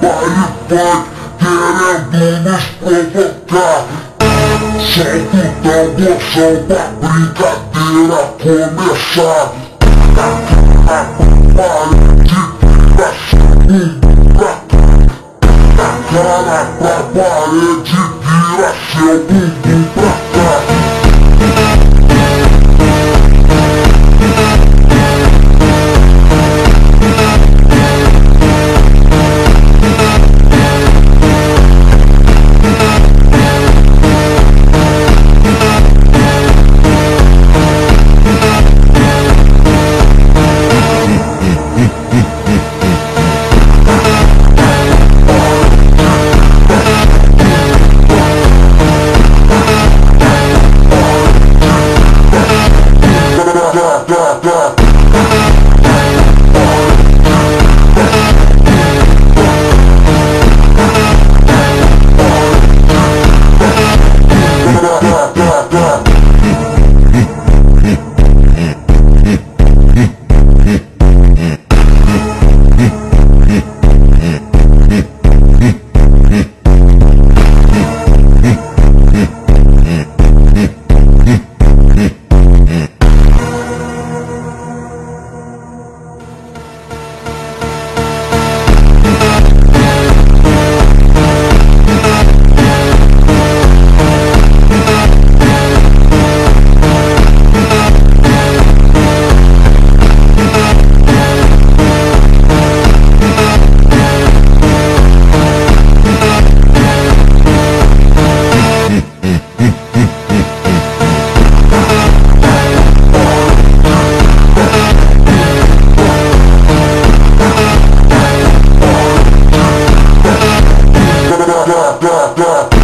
funk querendo nos provocar Solta o tamborzão pra brincadeira começar A parede pra seu pra cá cara pra parede, vira seu bumbum pra yeah, yeah. da, da, da.